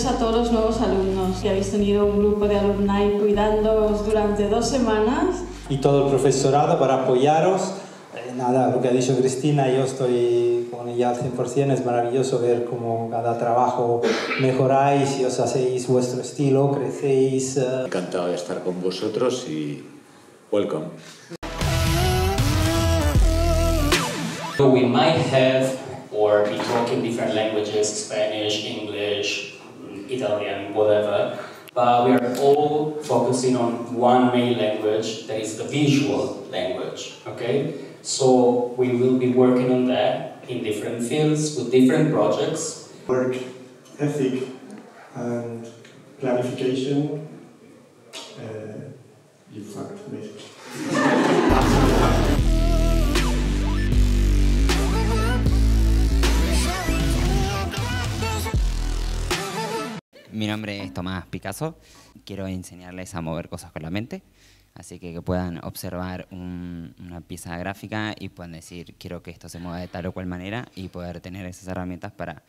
bienvenidos a todos los nuevos alumnos que habéis tenido un grupo de alumni cuidándoos durante dos semanas. Y todo el profesorado para apoyaros. Eh, nada, lo que ha dicho Cristina, yo estoy con ella al 100%, es maravilloso ver cómo cada trabajo mejoráis y os hacéis vuestro estilo, crecéis. Uh... Encantado de estar con vosotros y welcome. We might have or be talking different languages, Spanish, English, Italian, whatever. But we are all focusing on one main language, that is the visual language, okay? So we will be working on that in different fields with different projects. Work ethic and clarification, uh, you fucked me. Nombre es Tomás Picasso. Quiero enseñarles a mover cosas con la mente. Así que que puedan observar una pieza gráfica y puedan decir, quiero que esto se mueva de tal o cual manera y poder tener esas herramientas para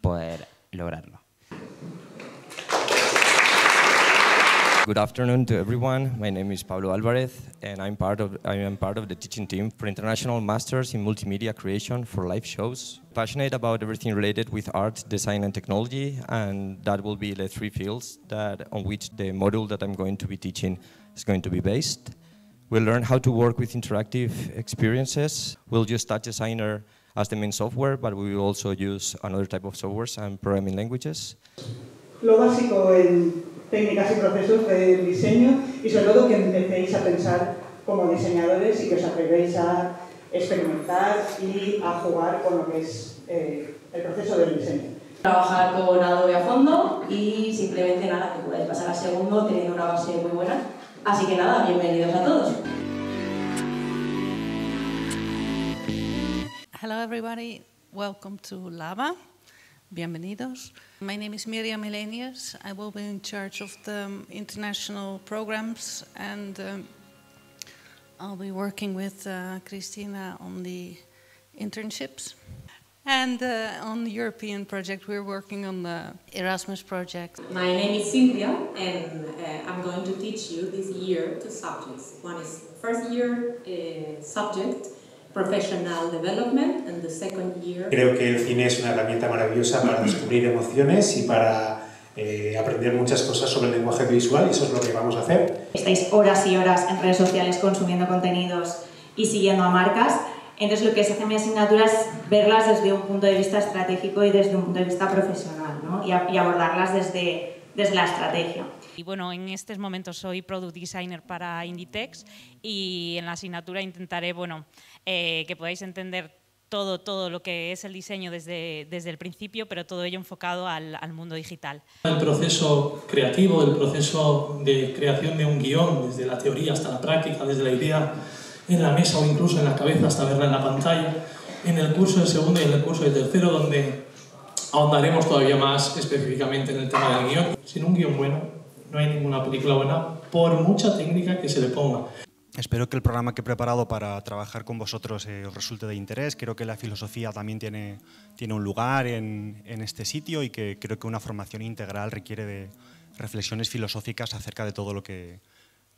poder lograrlo. Good afternoon to everyone. My name is Pablo Alvarez, and I'm part of I am part of the teaching team for International Masters in Multimedia Creation for live shows. Passionate about everything related with art, design, and technology, and that will be the three fields that on which the module that I'm going to be teaching is going to be based. We'll learn how to work with interactive experiences. We'll use Touch Designer as the main software, but we will also use another type of softwares and programming languages. Lo básico en técnicas y procesos de diseño y sobre todo que empecéis a pensar como diseñadores y que os atrevéis a experimentar y a jugar con lo que es eh, el proceso del diseño. Trabajar con Adobe a fondo y simplemente nada, que podáis pasar a segundo teniendo una base muy buena. Así que nada, bienvenidos a todos. Hello everybody, welcome to Lava. Bienvenidos. My name is Miriam Milenius. I will be in charge of the international programs and um, I'll be working with uh, Christina on the internships. And uh, on the European project, we're working on the Erasmus project. My name is Cynthia, and uh, I'm going to teach you this year two subjects. One is first year uh, subject, professional development and the second year. Creo que el cine es una herramienta maravillosa para descubrir emociones y para eh, aprender muchas cosas sobre el lenguaje visual y eso es lo que vamos a hacer. Estáis horas y horas en redes sociales consumiendo contenidos y siguiendo a marcas. Entonces lo que se hace en mi asignatura es verlas desde un punto de vista estratégico y desde un punto de vista profesional ¿no? y, a, y abordarlas desde, desde la estrategia. Y bueno, en estos momentos soy Product Designer para Inditex y en la asignatura intentaré bueno, eh, que podáis entender todo, todo lo que es el diseño desde, desde el principio, pero todo ello enfocado al, al, mundo digital. El proceso creativo, el proceso de creación de un guion, desde la teoría hasta la práctica, desde la idea en la mesa o incluso en la cabeza hasta verla en la pantalla, en el curso de segundo y en el curso de tercero, donde ahondaremos todavía más específicamente en el tema del guion. Sin un guion bueno, no hay ninguna película buena, por mucha técnica que se le ponga. Espero que el programa que he preparado para trabajar con vosotros eh, os resulte de interés. Creo que la filosofía también tiene, tiene un lugar en, en, este sitio y que creo que una formación integral requiere de reflexiones filosóficas acerca de todo, lo que,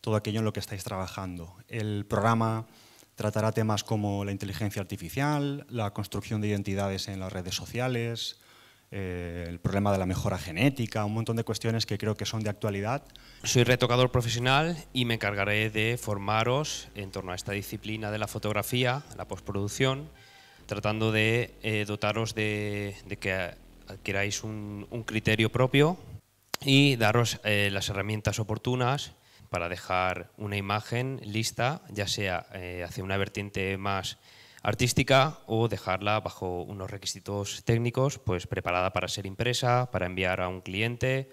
todo aquello en lo que estáis trabajando. El programa tratará temas como la inteligencia artificial, la construcción de identidades en las redes sociales, eh, el problema de la mejora genética, un montón de cuestiones que creo que son de actualidad. Soy retocador profesional y me encargaré de formaros en torno a esta disciplina de la fotografía, la postproducción, tratando de eh, dotaros de, que adquiráis un, criterio propio y daros eh, las herramientas oportunas para dejar una imagen lista, ya sea hacia una vertiente más artística o dejarla bajo unos requisitos técnicos, pues preparada para ser impresa, para enviar a un cliente.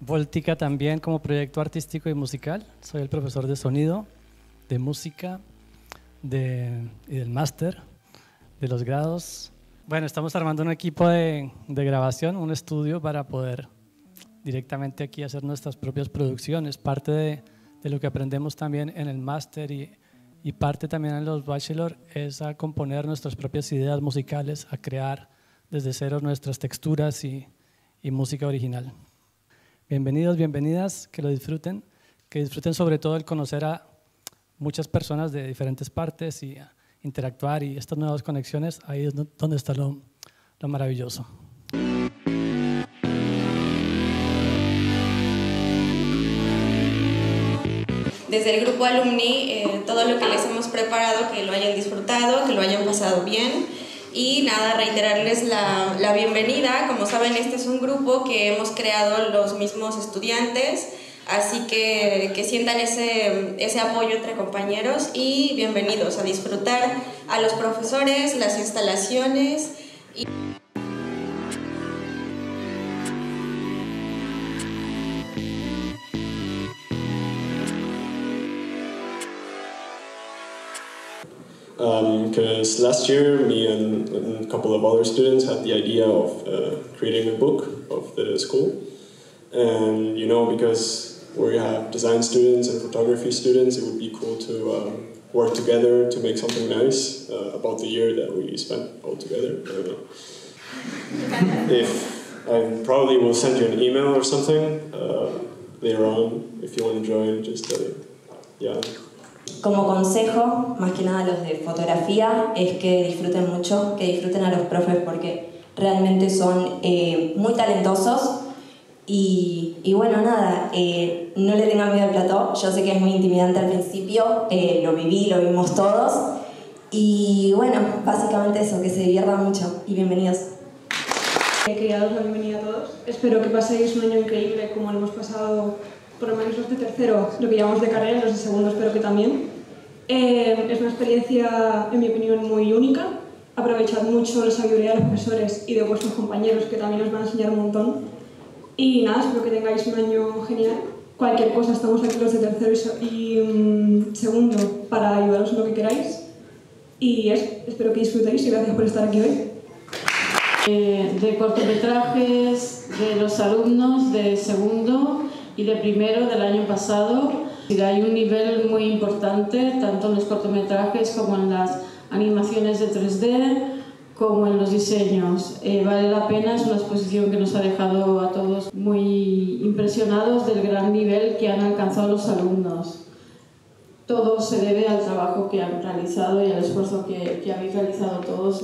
Voltica también como proyecto artístico y musical. Soy el profesor de sonido, de música de, y del máster, de los grados. Bueno, estamos armando un equipo de, grabación, un estudio para poder directamente aquí hacer nuestras propias producciones. Parte de, de lo que aprendemos también en el máster y y parte también en los bachelor es a componer nuestras propias ideas musicales, a crear desde cero nuestras texturas y, música original. Bienvenidos, bienvenidas, que lo disfruten, que disfruten sobre todo el conocer a muchas personas de diferentes partes y interactuar y estas nuevas conexiones, ahí es donde está lo maravilloso. Desde el grupo alumni, eh, todo lo que les hemos preparado, que lo hayan disfrutado, que lo hayan pasado bien. Y nada, reiterarles la, la bienvenida. Como saben, este es un grupo que hemos creado los mismos estudiantes. Así que que sientan ese, ese, apoyo entre compañeros y bienvenidos a disfrutar a los profesores, las instalaciones. Because um, last year, me and, and, a couple of other students had the idea of uh, creating a book of the school. And you know, because we have design students and photography students, it would be cool to um, work together to make something nice uh, about the year that we spent all together. if I probably will send you an email or something uh, later on if you want to join, just uh, yeah. Como consejo, más que nada los de fotografía, es que disfruten mucho, que disfruten a los profes porque realmente son eh, muy talentosos. Y, y bueno, nada, eh, no le tengan miedo al plató, yo sé que es muy intimidante al principio, eh, lo viví, lo vimos todos. Y bueno, básicamente eso, que se diviertan mucho y bienvenidos. La bienvenida a todos, espero que paséis un año increíble como lo hemos pasado por lo menos los de tercero, lo que llamamos de carrera, los de segundo espero que también. Eh, es una experiencia, en mi opinión, muy única. Aprovechad mucho la sabiduría de los profesores y de vuestros compañeros, que también os van a enseñar un montón. Y nada, espero que tengáis un año genial. Cualquier cosa, estamos aquí los de tercero y, um, segundo para ayudaros en lo que queráis. Y eso, espero que disfrutéis y gracias por estar aquí hoy. Eh, de cortometrajes de los alumnos de segundo y de primero del año pasado. Hay un nivel muy importante, tanto en los cortometrajes como en las animaciones de 3D, como en los diseños. Eh, vale la pena, es una exposición que nos ha dejado a todos muy impresionados del gran nivel que han alcanzado los alumnos. Todo se debe al trabajo que han realizado y al esfuerzo que, que habéis realizado todos.